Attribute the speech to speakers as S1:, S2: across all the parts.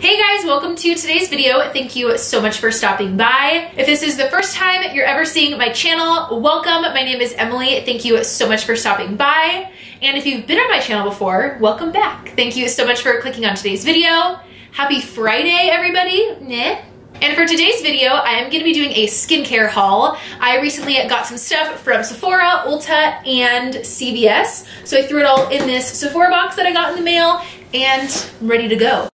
S1: Hey guys, welcome to today's video. Thank you so much for stopping by. If this is the first time you're ever seeing my channel, welcome. My name is Emily. Thank you so much for stopping by. And if you've been on my channel before, welcome back. Thank you so much for clicking on today's video. Happy Friday, everybody. Nah. And for today's video, I am going to be doing a skincare haul. I recently got some stuff from Sephora, Ulta, and CVS. So I threw it all in this Sephora box that I got in the mail and I'm ready to go.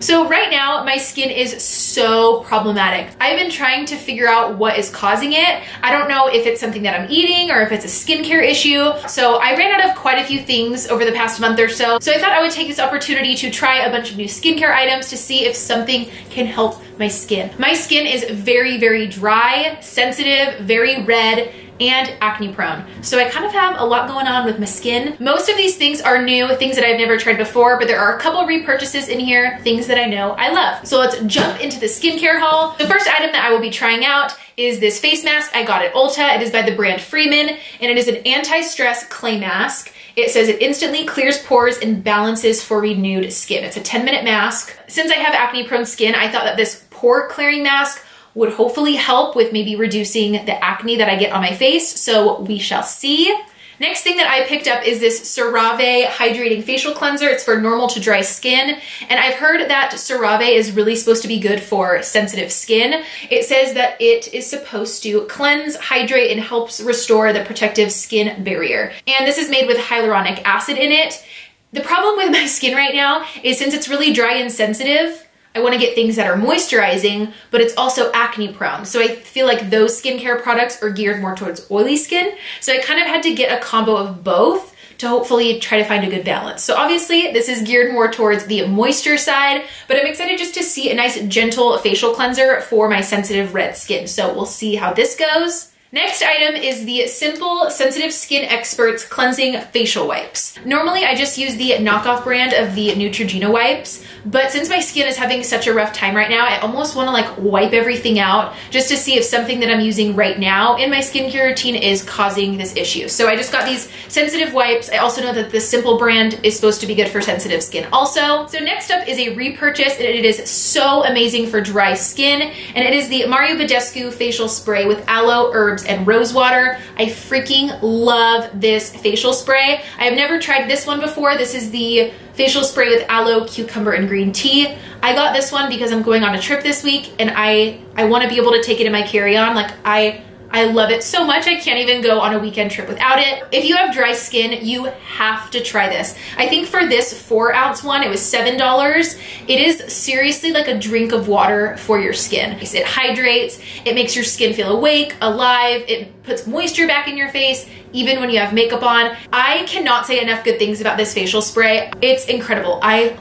S1: So right now, my skin is so problematic. I've been trying to figure out what is causing it. I don't know if it's something that I'm eating or if it's a skincare issue. So I ran out of quite a few things over the past month or so. So I thought I would take this opportunity to try a bunch of new skincare items to see if something can help my skin. My skin is very, very dry, sensitive, very red, and acne prone. So I kind of have a lot going on with my skin. Most of these things are new, things that I've never tried before, but there are a couple repurchases in here, things that I know I love. So let's jump into the skincare haul. The first item that I will be trying out is this face mask I got at Ulta. It is by the brand Freeman, and it is an anti-stress clay mask. It says it instantly clears pores and balances for renewed skin. It's a 10 minute mask. Since I have acne prone skin, I thought that this pore clearing mask would hopefully help with maybe reducing the acne that I get on my face. So we shall see. Next thing that I picked up is this CeraVe Hydrating Facial Cleanser. It's for normal to dry skin. And I've heard that CeraVe is really supposed to be good for sensitive skin. It says that it is supposed to cleanse, hydrate, and helps restore the protective skin barrier. And this is made with hyaluronic acid in it. The problem with my skin right now is since it's really dry and sensitive, I want to get things that are moisturizing, but it's also acne prone. So I feel like those skincare products are geared more towards oily skin. So I kind of had to get a combo of both to hopefully try to find a good balance. So obviously this is geared more towards the moisture side, but I'm excited just to see a nice gentle facial cleanser for my sensitive red skin. So we'll see how this goes. Next item is the Simple Sensitive Skin Experts Cleansing Facial Wipes. Normally I just use the knockoff brand of the Neutrogena wipes, but since my skin is having such a rough time right now, I almost wanna like wipe everything out just to see if something that I'm using right now in my skincare routine is causing this issue. So I just got these sensitive wipes. I also know that the Simple brand is supposed to be good for sensitive skin also. So next up is a repurchase and it is so amazing for dry skin and it is the Mario Badescu Facial Spray with Aloe, Herbs, herbs and rose water. I freaking love this facial spray. I have never tried this one before. This is the facial spray with aloe, cucumber, and green tea. I got this one because I'm going on a trip this week and I, I want to be able to take it in my carry-on. Like I I love it so much I can't even go on a weekend trip without it. If you have dry skin, you have to try this. I think for this four ounce one, it was $7. It is seriously like a drink of water for your skin. It hydrates, it makes your skin feel awake, alive, it puts moisture back in your face, even when you have makeup on. I cannot say enough good things about this facial spray. It's incredible. I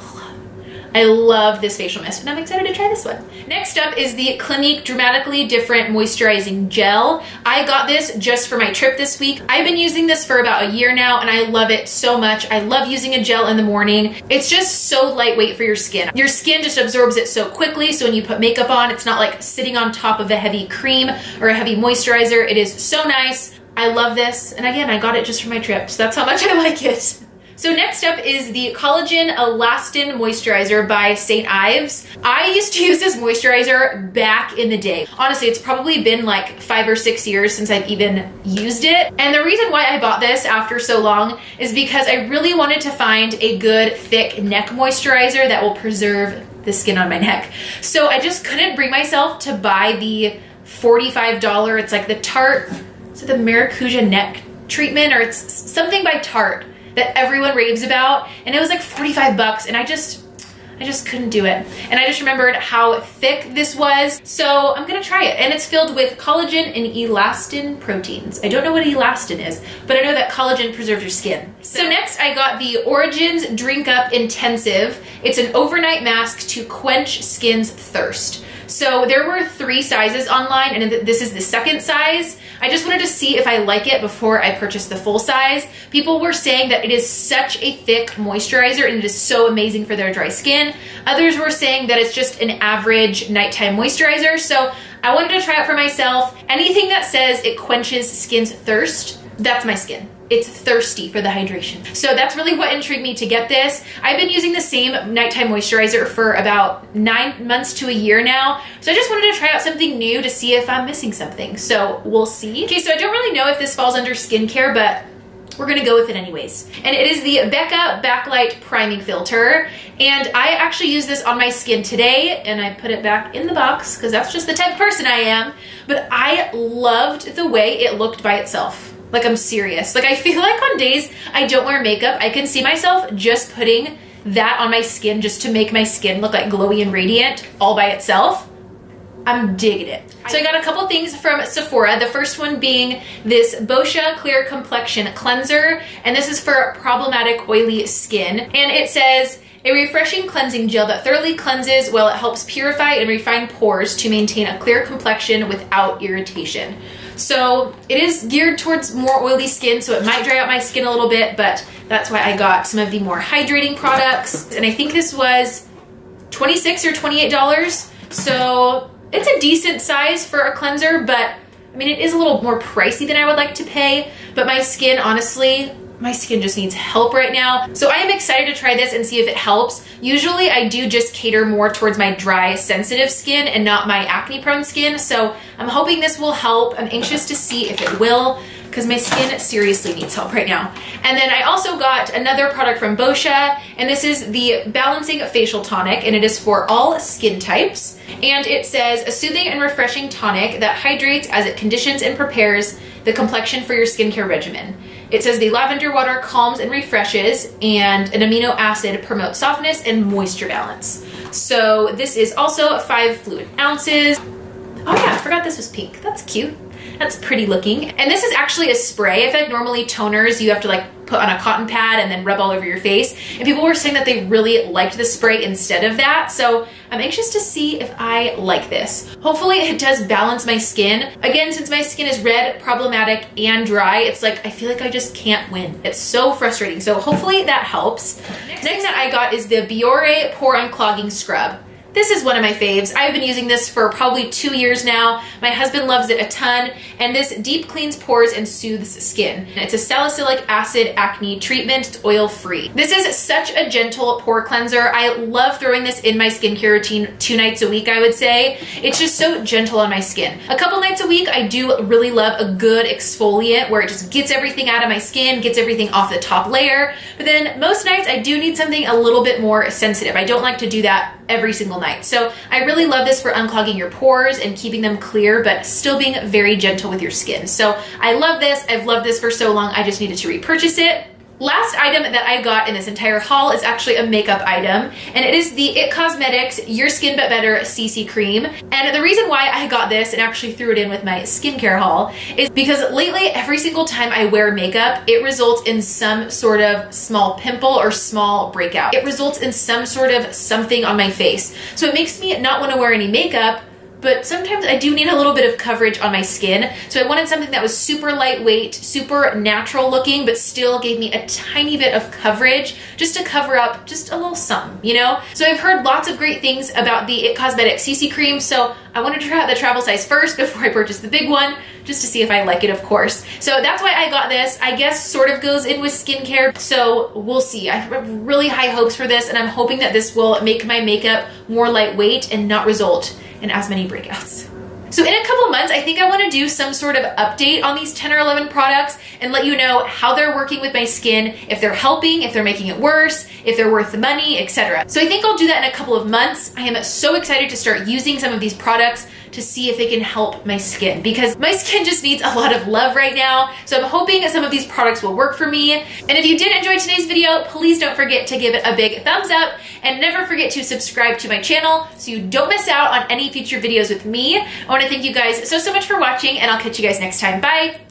S1: I love this facial mist and I'm excited to try this one. Next up is the Clinique Dramatically Different Moisturizing Gel. I got this just for my trip this week. I've been using this for about a year now and I love it so much. I love using a gel in the morning. It's just so lightweight for your skin. Your skin just absorbs it so quickly so when you put makeup on, it's not like sitting on top of a heavy cream or a heavy moisturizer. It is so nice. I love this. And again, I got it just for my trip, so that's how much I like it. So next up is the Collagen Elastin Moisturizer by St. Ives. I used to use this moisturizer back in the day. Honestly, it's probably been like five or six years since I've even used it. And the reason why I bought this after so long is because I really wanted to find a good thick neck moisturizer that will preserve the skin on my neck. So I just couldn't bring myself to buy the $45, it's like the Tarte, it the Maracuja neck treatment or it's something by Tarte that everyone raves about and it was like 45 bucks and I just I just couldn't do it. And I just remembered how thick this was. So I'm gonna try it. And it's filled with collagen and elastin proteins. I don't know what elastin is, but I know that collagen preserves your skin. So next I got the Origins Drink Up Intensive. It's an overnight mask to quench skin's thirst. So there were three sizes online and this is the second size. I just wanted to see if I like it before I purchased the full size. People were saying that it is such a thick moisturizer and it is so amazing for their dry skin. Others were saying that it's just an average nighttime moisturizer. So I wanted to try it for myself. Anything that says it quenches skin's thirst, that's my skin. It's thirsty for the hydration. So that's really what intrigued me to get this. I've been using the same nighttime moisturizer for about nine months to a year now. So I just wanted to try out something new to see if I'm missing something. So we'll see. Okay, so I don't really know if this falls under skincare, but we're gonna go with it anyways. And it is the Becca Backlight Priming Filter. And I actually use this on my skin today and I put it back in the box because that's just the type of person I am. But I loved the way it looked by itself. Like I'm serious. Like I feel like on days I don't wear makeup, I can see myself just putting that on my skin just to make my skin look like glowy and radiant all by itself. I'm digging it. So I got a couple things from Sephora. The first one being this Boscia Clear Complexion Cleanser. And this is for problematic oily skin. And it says, a refreshing cleansing gel that thoroughly cleanses while it helps purify and refine pores to maintain a clear complexion without irritation. So it is geared towards more oily skin, so it might dry out my skin a little bit, but that's why I got some of the more hydrating products. And I think this was 26 or $28. So it's a decent size for a cleanser, but I mean, it is a little more pricey than I would like to pay, but my skin, honestly, my skin just needs help right now. So I am excited to try this and see if it helps. Usually I do just cater more towards my dry, sensitive skin and not my acne prone skin. So I'm hoping this will help. I'm anxious to see if it will because my skin seriously needs help right now. And then I also got another product from Boscia, and this is the Balancing Facial Tonic, and it is for all skin types. And it says, a soothing and refreshing tonic that hydrates as it conditions and prepares the complexion for your skincare regimen. It says the lavender water calms and refreshes, and an amino acid promotes softness and moisture balance. So this is also five fluid ounces. Oh yeah, I forgot this was pink. That's cute. That's pretty looking. And this is actually a spray. I feel like normally toners you have to like put on a cotton pad and then rub all over your face. And people were saying that they really liked the spray instead of that. So I'm anxious to see if I like this. Hopefully it does balance my skin. Again, since my skin is red, problematic, and dry, it's like I feel like I just can't win. It's so frustrating. So hopefully that helps. Next, Next that I got is the Biore Pore Unclogging Scrub. This is one of my faves. I've been using this for probably two years now. My husband loves it a ton, and this deep cleans pores and soothes skin. It's a salicylic acid acne treatment, it's oil-free. This is such a gentle pore cleanser. I love throwing this in my skincare routine two nights a week, I would say. It's just so gentle on my skin. A couple nights a week, I do really love a good exfoliant where it just gets everything out of my skin, gets everything off the top layer. But then most nights, I do need something a little bit more sensitive. I don't like to do that every single night. So I really love this for unclogging your pores and keeping them clear, but still being very gentle with your skin. So I love this. I've loved this for so long. I just needed to repurchase it. Last item that I got in this entire haul is actually a makeup item, and it is the IT Cosmetics Your Skin But Better CC Cream. And the reason why I got this and actually threw it in with my skincare haul is because lately, every single time I wear makeup, it results in some sort of small pimple or small breakout. It results in some sort of something on my face. So it makes me not want to wear any makeup, but sometimes I do need a little bit of coverage on my skin. So I wanted something that was super lightweight, super natural looking, but still gave me a tiny bit of coverage just to cover up just a little something, you know? So I've heard lots of great things about the IT Cosmetics CC cream, so I want to try out the travel size first before I purchase the big one, just to see if I like it, of course. So that's why I got this. I guess sort of goes in with skincare, so we'll see. I have really high hopes for this, and I'm hoping that this will make my makeup more lightweight and not result in as many breakouts. So in a couple months, I think I want to do some sort of update on these 10 or 11 products and let you know how they're working with my skin, if they're helping, if they're making it worse, if they're worth the money, etc. So I think I'll do that in a couple of months. I am so excited to start using some of these products to see if it can help my skin because my skin just needs a lot of love right now. So I'm hoping some of these products will work for me. And if you did enjoy today's video, please don't forget to give it a big thumbs up and never forget to subscribe to my channel so you don't miss out on any future videos with me. I wanna thank you guys so, so much for watching and I'll catch you guys next time. Bye.